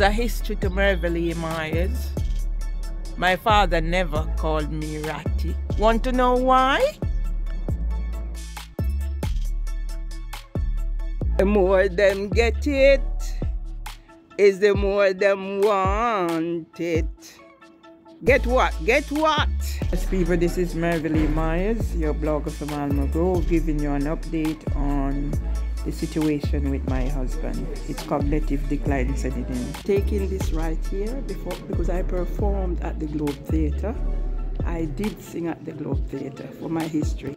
A history to Mervelee Myers. My father never called me Ratty. Want to know why? The more them get it, is the more them want it. Get what? Get what? Yes, people, this is Mervelee Myers, your blogger from Alma Grove, giving you an update on the situation with my husband. It's cognitive decline syndrome. Taking this right here before because I performed at the Globe Theatre. I did sing at the Globe Theatre for my history.